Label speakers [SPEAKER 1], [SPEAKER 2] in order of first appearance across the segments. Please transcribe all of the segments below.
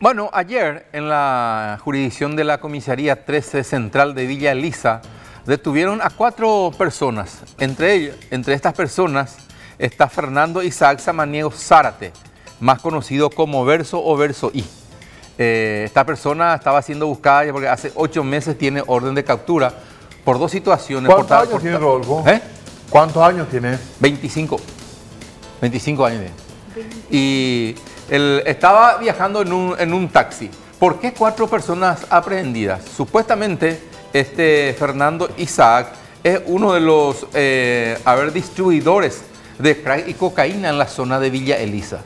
[SPEAKER 1] Bueno, ayer en la jurisdicción de la comisaría 13 central de Villa Elisa detuvieron a cuatro personas. Entre, ellas, entre estas personas está Fernando Isaac Samaniego Zárate, más conocido como Verso o Verso I. Eh, esta persona estaba siendo buscada ya porque hace ocho meses tiene orden de captura por dos situaciones.
[SPEAKER 2] ¿Cuántos años tiene Rodolfo?
[SPEAKER 1] ¿Eh?
[SPEAKER 2] ¿Cuántos años tiene?
[SPEAKER 1] 25. 25 años. Y él estaba viajando en un, en un taxi. ¿Por qué cuatro personas aprehendidas? Supuestamente este Fernando Isaac es uno de los eh, a ver, distribuidores de crack y cocaína en la zona de Villa Elisa.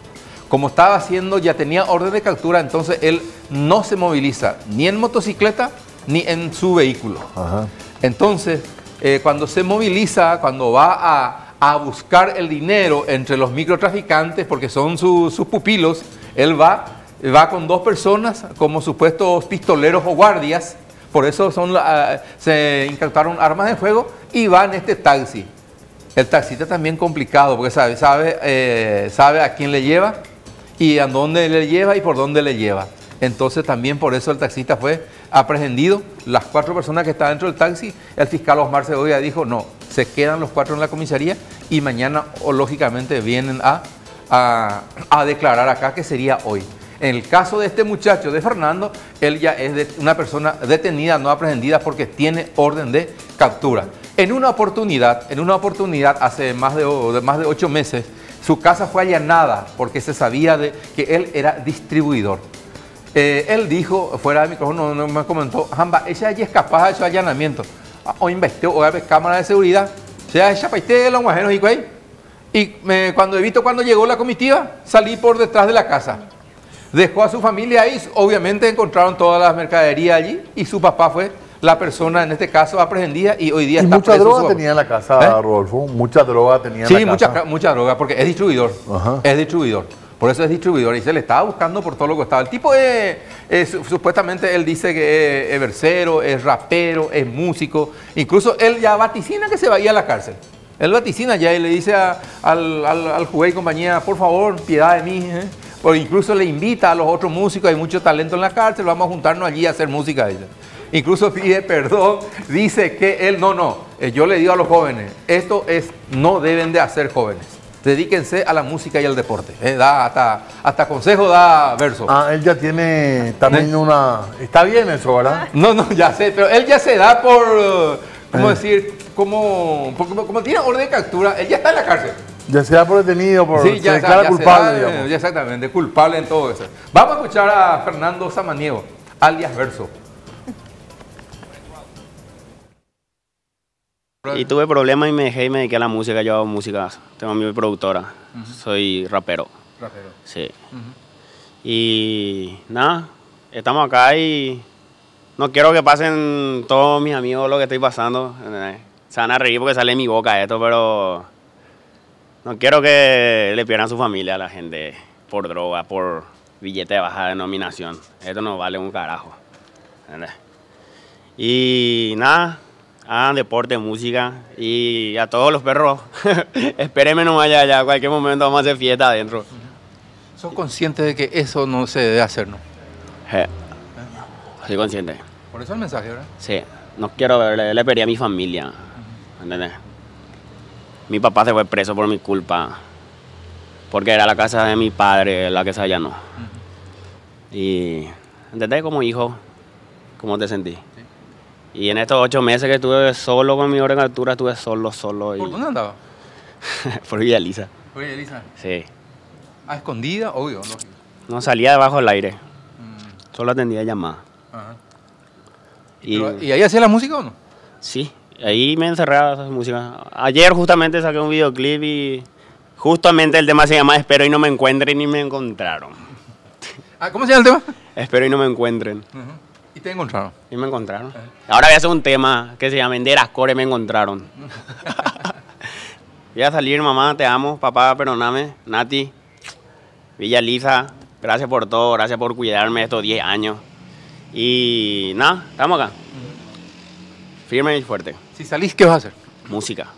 [SPEAKER 1] Como estaba haciendo, ya tenía orden de captura, entonces él no se moviliza ni en motocicleta ni en su vehículo.
[SPEAKER 2] Ajá.
[SPEAKER 1] Entonces, eh, cuando se moviliza, cuando va a, a, buscar el dinero entre los microtraficantes, porque son su, sus pupilos, él va, va con dos personas como supuestos pistoleros o guardias, por eso son, uh, se incautaron armas de fuego y va en este taxi. El taxista también complicado, porque sabe, sabe, eh, sabe a quién le lleva y a dónde le lleva y por dónde le lleva. Entonces también por eso el taxista fue aprehendido. Las cuatro personas que estaban dentro del taxi, el fiscal Osmar Segovia dijo, no, se quedan los cuatro en la comisaría y mañana o, lógicamente vienen a, a, declarar acá que sería hoy. En el caso de este muchacho, de Fernando, él ya es una persona detenida, no aprehendida porque tiene orden de captura. En una oportunidad, en una oportunidad hace más de, más de ocho meses, su casa fue allanada porque se sabía de que él era distribuidor. Eh, él dijo, fuera de micrófono, no, no me comentó, Jamba, ella ya es capaz de su allanamiento. O investigó, o ver cámara de seguridad. Sea, ella paiste los guajeros y güey. Y me, cuando he visto cuando llegó la comitiva, salí por detrás de la casa. Dejó a su familia ahí, obviamente encontraron todas las mercaderías allí y su papá fue la persona, en este caso, aprehendida y hoy día
[SPEAKER 2] ¿Y
[SPEAKER 1] está
[SPEAKER 2] mucha
[SPEAKER 1] preso
[SPEAKER 2] droga tenía en la casa,
[SPEAKER 1] ¿Eh?
[SPEAKER 2] Rodolfo? Mucha droga tenía en
[SPEAKER 1] Sí,
[SPEAKER 2] la
[SPEAKER 1] mucha,
[SPEAKER 2] casa.
[SPEAKER 1] mucha droga, porque es distribuidor.
[SPEAKER 2] Ajá.
[SPEAKER 1] Es distribuidor. Por eso es distribuidor. Y se le estaba buscando por todo lo que estaba. El tipo es, es- supuestamente él dice que es, es versero, es rapero, es músico. Incluso él ya vaticina que se va a ir a la cárcel. Él vaticina ya y le dice a- al, al, juez y compañía, por favor, piedad de mí. ¿eh? O incluso le invita a los otros músicos, hay mucho talento en la cárcel, vamos a juntarnos allí a hacer música. dice. Incluso pide perdón, dice que él, no, no, eh, yo le digo a los jóvenes, esto es, no deben de hacer jóvenes, dedíquense a la música y al deporte. eh, da hasta, hasta consejo da verso.
[SPEAKER 2] Ah, él ya tiene también
[SPEAKER 1] ¿Eh?
[SPEAKER 2] una... Está bien eso, ¿verdad?
[SPEAKER 1] No, no, ya sé, pero él ya se da por, ¿cómo
[SPEAKER 2] Eh.
[SPEAKER 1] decir? Como, como, como tiene orden de captura, él ya está en la cárcel.
[SPEAKER 2] Ya sea por detenido, por...
[SPEAKER 1] Sí,
[SPEAKER 2] se
[SPEAKER 1] ya,
[SPEAKER 2] declara
[SPEAKER 1] ya
[SPEAKER 2] culpable,
[SPEAKER 1] se da, ya exactamente, culpable en todo eso. Vamos a escuchar a Fernando Samaniego, alias Verso.
[SPEAKER 3] Y tuve problemas y me dejé y me dediqué a la música. Yo hago música, tengo mi productora, soy rapero, sí. Y nada, estamos acá y no quiero que pasen todos mis amigos lo que estoy pasando. Se van a reír porque sale de mi boca esto, pero no quiero que le pierdan su familia a la gente por droga, por billete de baja denominación. Esto no vale un carajo. ¿entendés? Y nada, hagan deporte, música y a todos los perros, espérenme no vaya allá, a cualquier momento vamos a hacer fiesta adentro.
[SPEAKER 1] ¿Sos consciente de que eso no se debe hacer, no?
[SPEAKER 3] Je. Soy consciente.
[SPEAKER 1] Por eso el mensaje, ¿verdad?
[SPEAKER 3] Sí, no quiero verle, le perdí a mi familia, ¿entendés? Mi papá se fue preso por mi culpa, porque era la casa de mi padre la que se allanó. Y, ¿entendés? Como hijo, ¿cómo te sentí? Y en estos ocho meses que estuve solo con mi orden de captura, estuve solo, solo. Y,
[SPEAKER 1] ¿Por dónde andaba?
[SPEAKER 3] por Villa Elisa.
[SPEAKER 1] Oye, Elisa.
[SPEAKER 3] Sí.
[SPEAKER 1] ¿A escondida? Obvio, lógico.
[SPEAKER 3] No salía debajo del aire, solo atendía llamadas.
[SPEAKER 1] Ajá.
[SPEAKER 3] Y,
[SPEAKER 1] Pero, ¿Y ahí hacía la música o no?
[SPEAKER 3] sí, ahí me encerré a hacer música. Ayer justamente saqué un videoclip y justamente el tema se llama Espero y no me encuentren y me encontraron.
[SPEAKER 1] Ah, ¿Cómo se llama el tema?
[SPEAKER 3] Espero y no me encuentren.
[SPEAKER 1] Y te encontraron.
[SPEAKER 3] Y me encontraron. Ahora voy a hacer un tema que se llama Enderas Core me encontraron. voy a salir, mamá, te amo, papá, perdóname, Nati, Villa Lisa, gracias por todo, gracias por cuidarme estos 10 años. Y nada, estamos acá. Firme y fuerte.
[SPEAKER 1] Si salís, ¿qué vas a hacer?
[SPEAKER 3] Música.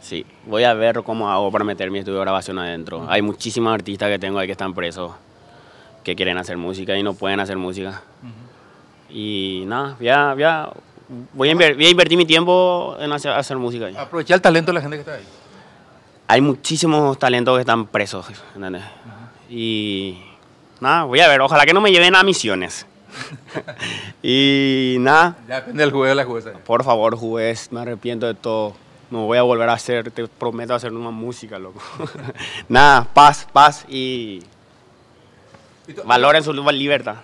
[SPEAKER 3] Sí, voy a ver cómo hago para meter mi estudio de grabación adentro. Hay muchísimos artistas que tengo ahí que están presos, que quieren hacer música y no pueden hacer música. Y nada, voy a, voy a- voy a inver- voy a invertir mi tiempo en hacer, hacer música. ahí.
[SPEAKER 1] Aprovechar el talento de la gente que está ahí.
[SPEAKER 3] Hay muchísimos talentos que están presos, ¿entendés? Y nada, voy a ver, ojalá que no me lleven a misiones. y nada,
[SPEAKER 1] Ya depende del juego de la jueza.
[SPEAKER 3] por favor, juez, me arrepiento de todo. No voy a volver a hacer, te prometo hacer una música, loco. nada, paz, paz y
[SPEAKER 1] ¿Y
[SPEAKER 3] valoren su libertad.